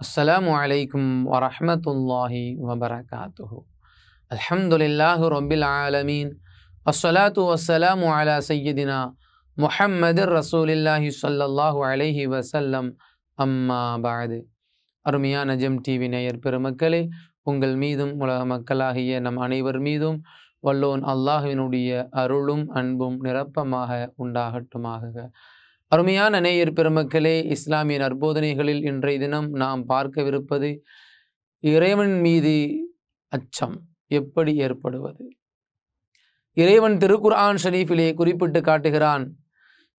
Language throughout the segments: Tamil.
அஸ்லாம் வலைக்கும் வரமத்துல்லாஹி வபரகாத்துஹு அல்ஹம்துலில்லாஹு ரொம்பில் ஆலமீன் அஸ்வலாத்து வசலாம் அலா சையதினா முஹம்மது ரசூலில்லாஹி சொல்லல்லாஹு அலைஹி வசல்லம் அம்மா பாது அருமையான ஜெம் டிவி நேயர் பெருமக்களே உங்கள் மீதும் உலக மக்களாகிய நம் அனைவர் மீதும் வல்லோன் அல்லாஹுவினுடைய அருளும் அன்பும் நிரப்பமாக உண்டாகட்டுமாக அருமையான நேயர் பெருமக்களே இஸ்லாமிய நற்போதனைகளில் இன்றைய தினம் நாம் பார்க்கவிருப்பது இறைவன் மீது அச்சம் எப்படி ஏற்படுவது இறைவன் திருக்குர்ஆன் ஷரீஃபிலே குறிப்பிட்டு காட்டுகிறான்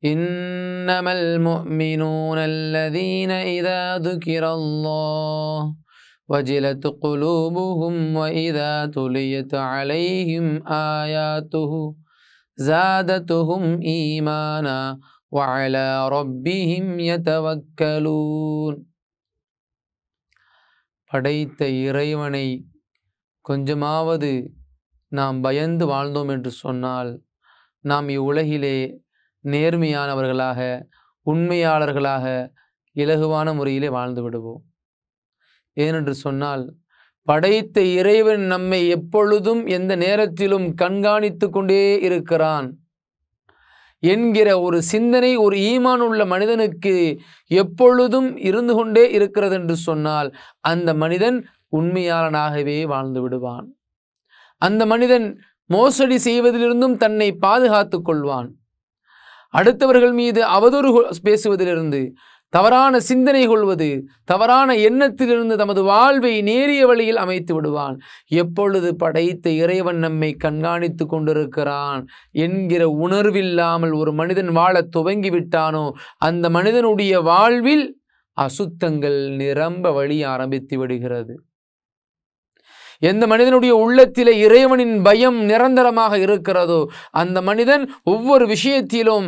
إنما المؤمنون الذين إذا ذكر الله وجلت قلوبهم وإذا تليت عليهم آياته زادتهم إيمانا وعلى ربهم يتوكلون படைத்த இறைவனை கொஞ்சமாவது நாம் பயந்து வாழ்ந்தோம் என்று சொன்னால் நாம் இவ்வுலகிலே நேர்மையானவர்களாக உண்மையாளர்களாக இலகுவான முறையிலே வாழ்ந்து விடுவோம் ஏனென்று சொன்னால் படைத்த இறைவன் நம்மை எப்பொழுதும் எந்த நேரத்திலும் கண்காணித்து கொண்டே இருக்கிறான் என்கிற ஒரு சிந்தனை ஒரு ஈமான் உள்ள மனிதனுக்கு எப்பொழுதும் இருந்து கொண்டே இருக்கிறது என்று சொன்னால் அந்த மனிதன் உண்மையாளனாகவே வாழ்ந்து விடுவான். அந்த மனிதன் மோசடி செய்வதிலிருந்தும் தன்னை பாதுகாத்து கொள்வான். அடுத்தவர்கள் மீது அவதூறு பேசுவதிலிருந்து தவறான சிந்தனை கொள்வது தவறான எண்ணத்திலிருந்து தமது வாழ்வை நேரிய வழியில் அமைத்து விடுவான். எப்பொழுது படைத்த இறைவன் நம்மை கண்காணித்து கொண்டிருக்கிறான் என்கிற உணர்வில்லாமல் ஒரு மனிதன் வாழ துவங்கி விட்டானோ அந்த மனிதனுடைய வாழ்வில் அசுத்தங்கள் நிரம்ப வழி ஆரம்பித்து விடுகிறது. எந்த மனிதனுடைய உள்ளத்திலே இறைவனின் பயம் நிரந்தரமாக இருக்கிறதோ அந்த மனிதன் ஒவ்வொரு விஷயத்திலும்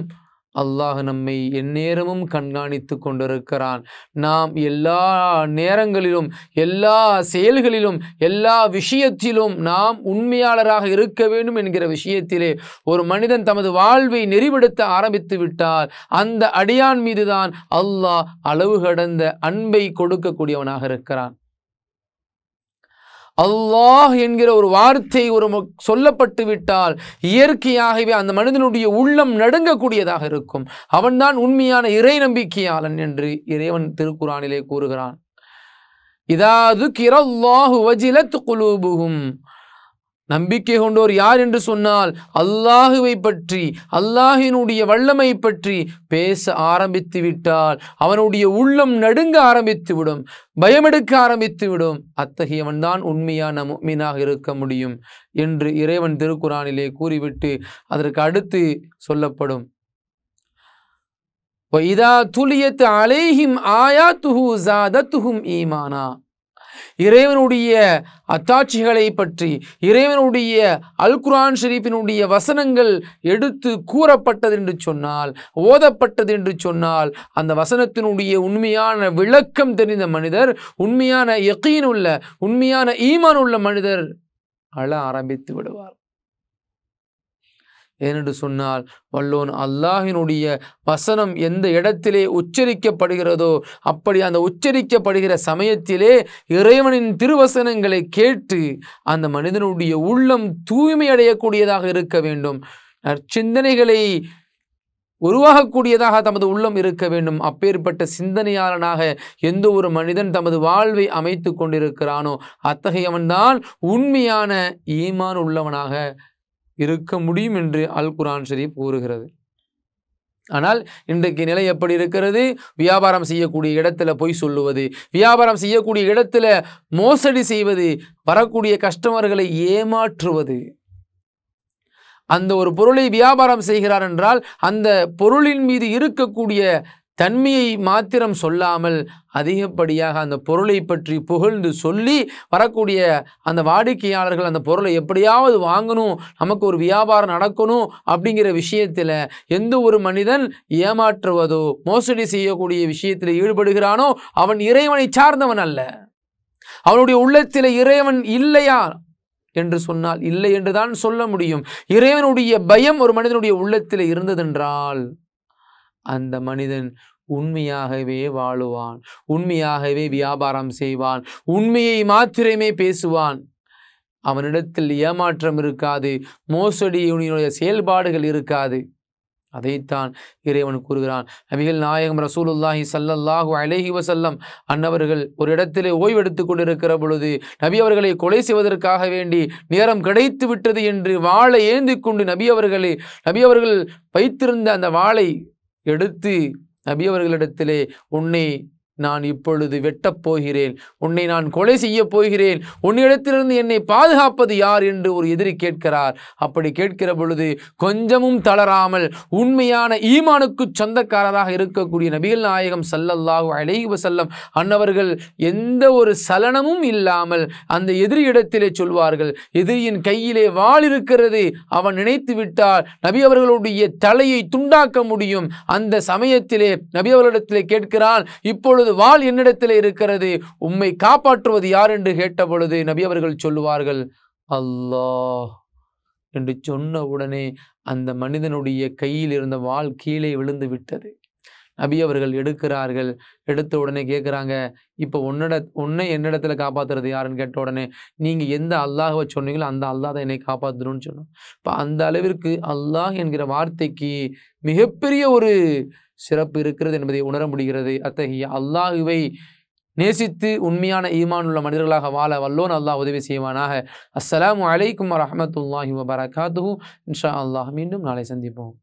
அல்லாஹ் நம்மை எந்நேரமும் கண்காணித்து கொண்டிருக்கிறான். நாம் எல்லா நேரங்களிலும் எல்லா செயல்களிலும் எல்லா விஷயத்திலும் நாம் உண்மையாளராக இருக்க வேண்டும் என்கிற விஷயத்திலே ஒரு மனிதன் தமது வாழ்வை நெறிப்படுத்த ஆரம்பித்து விட்டால் அந்த அடியான் மீதுதான் அல்லாஹ் அளவு கடந்த அன்பை கொடுக்கக்கூடியவனாக இருக்கிறான். அல்லாஹ் என்கிற ஒரு வார்த்தை ஒரு சொல்லப்பட்டு விட்டால் இயற்கையாகவே அந்த மனிதனுடைய உள்ளம் நடுங்கக்கூடியதாக இருக்கும். அவன்தான் உண்மையான இறை நம்பிக்கையாளன் என்று இறைவன் திருக்குறானிலே கூறுகிறான். இதாவது கிரல்லாஹு வஜிலத் குலூபுகும் நம்பிக்கை கொண்டோர் யார் என்று சொன்னால் அல்லாஹுவை பற்றி அல்லாஹினுடைய வல்லமை பற்றி பேச ஆரம்பித்து விட்டால் அவனுடைய உள்ளம் நடுங்க ஆரம்பித்து விடும் பயமெடுக்க ஆரம்பித்து விடும் அத்தகையவன் தான் உண்மையான மீனாக இருக்க முடியும் என்று இறைவன் திருக்குறானிலே கூறிவிட்டு அதற்கு அடுத்து சொல்லப்படும். இதா துலியத்து அலைஹிம் ஆயா துஹு ஜாதத்துஹும் ஈமானா இறைவனுடைய அத்தாட்சிகளை பற்றி இறைவனுடைய அல் குரான் ஷெரீஃபினுடைய வசனங்கள் எடுத்து கூறப்பட்டது என்று சொன்னால் ஓதப்பட்டது என்று சொன்னால் அந்த வசனத்தினுடைய உண்மையான விளக்கம் தெரிந்த மனிதர் உண்மையான எக்கீன் உள்ள உண்மையான ஈமான் உள்ள மனிதர் அழ ஆரம்பித்து விடுவார். ஏனென்று சொன்னால் வல்லோன் அல்லாஹினுடைய வசனம் எந்த இடத்திலே உச்சரிக்கப்படுகிறதோ அப்படி அந்த உச்சரிக்கப்படுகிற சமயத்திலே இறைவனின் திருவசனங்களை கேட்டு அந்த மனிதனுடைய உள்ளம் தூய்மை அடையக்கூடியதாக இருக்க வேண்டும். நற்சிந்தனைகளை உருவாகக்கூடியதாக தமது உள்ளம் இருக்க வேண்டும். அப்பேற்பட்ட சிந்தனையாளனாக எந்த ஒரு மனிதன் தமது வாழ்வை அமைத்து கொண்டிருக்கிறானோ அத்தகையவன்தான் உண்மையான ஈமான் உள்ளவனாக இருக்க முடியும் என்று அல் குரான் ஷரீப் கூறுகிறது. ஆனால் இன்றைக்கு நிலை எப்படி இருக்கிறது? வியாபாரம் செய்யக்கூடிய இடத்துல பொய் சொல்லுவது வியாபாரம் செய்யக்கூடிய இடத்துல மோசடி செய்வது வரக்கூடிய கஸ்டமர்களை ஏமாற்றுவது. அந்த ஒரு பொருளை வியாபாரம் செய்கிறார் என்றால் அந்த பொருளின் மீது இருக்கக்கூடிய தன்மையை மாத்திரம் சொல்லாமல் அதிகப்படியாக அந்த பொருளை பற்றி புகழ்ந்து சொல்லி வரக்கூடிய அந்த வாடிக்கையாளர்கள் அந்த பொருளை எப்படியாவது வாங்கணும் நமக்கு ஒரு வியாபாரம் நடக்கணும் அப்படிங்கிற விஷயத்தில் எந்த ஒரு மனிதன் ஏமாற்றுவதோ மோசடி செய்யக்கூடிய விஷயத்தில் ஈடுபடுகிறானோ அவன் இறைவனை சார்ந்தவன் அல்ல. அவனுடைய உள்ளத்தில் இறைவன் இல்லையா என்று சொன்னால் இல்லை என்று தான் சொல்ல முடியும். இறைவனுடைய பயம் ஒரு மனிதனுடைய உள்ளத்தில் இருந்ததென்றால் அந்த மனிதன் உண்மையாகவே வாழுவான் உண்மையாகவே வியாபாரம் செய்வான் உண்மையை மாத்திரமே பேசுவான். அவனிடத்தில் ஏமாற்றம் இருக்காது மோசடியினுடைய செயல்பாடுகள் இருக்காது. அதைத்தான் இறைவன் கூறுகிறான். நபிகள் நாயகம் ரசூலுல்லாஹி சல்லல்லாஹு அலைஹி வசல்லம் அன்னவர்கள் ஒரு இடத்திலே ஓய்வெடுத்து கொண்டிருக்கிற பொழுது நபி அவர்களை கொலை செய்வதற்காக வேண்டி நேரம் கிடைத்து விட்டது என்று வாளை ஏந்தி கொண்டு நபி அவர்களை நபி அவர்கள் வைத்திருந்த அந்த வாளை எடுத்து நபி அவர்களிடத்திலே உன்னை நான் இப்பொழுது வெட்டப் போகிறேன். உன்னை நான் கொலை செய்யப் போகிறேன். உன்னிடத்திலிருந்து என்னை பாதுகாப்பது யார் என்று ஒரு எதிரி கேட்கிறார். அப்படி கேட்கிற பொழுது கொஞ்சமும் தளராமல் உண்மையான ஈமானுக்கு சொந்தக்காரராக இருக்கக்கூடிய நபிகள் நாயகம் சல்லல்லாஹு அலைஹி வசல்லம் அன்னவர்கள் எந்த ஒரு சலனமும் இல்லாமல் அந்த எதிரி இடத்திலே சொல்வார்கள். எதிரியின் கையிலே வாள் இருக்கிறது. அவன் நினைத்து விட்டால் நபி அவர்களுடைய தலையை துண்டாக்க முடியும். அந்த சமயத்திலே நபி அவர்களிடத்திலே கேட்கிறான் இப்பொழுது வாள் என்னிடத்தில் இருக்கிறது. உம்மை காப்பாற்றுவது யார் என்று கேட்ட பொழுது நபி அவர்கள் சொல்லுவார்கள் அல்லாஹ். என்று சொன்ன உடனே அந்த மனிதனுடைய கையில் இருந்த வாள் கீழே விழுந்து விட்டது. நபி அவர்கள் எடுக்கிறார்கள். எடுத்த உடனே கேட்குறாங்க இப்போ உன்னட உன்னை என்னிடத்துல காப்பாத்துறது யாருன்னு கேட்ட உடனே நீங்கள் எந்த அல்லாஹ்வை சொன்னீங்களோ அந்த அல்லாஹ் தான் என்னை காப்பாற்றணும்னு சொன்னோம் இப்போ அந்த அளவிற்கு அல்லாஹ் என்கிற வார்த்தைக்கு மிகப்பெரிய ஒரு சிறப்பு இருக்கிறது என்பதை உணர முடிகிறது. அத்தகைய அல்லாஹுவை நேசித்து உண்மையான ஈமான் உள்ள மனிதர்களாக வாழ வல்லோன் அல்லாஹ் உதவி செய்வானாக. அஸ்லாம் வலைக்கும் வரமத்துல்லாஹி வபரகாத்துஹு. இன்ஷா அல்லாஹ் மீண்டும் நாளை சந்திப்போம்.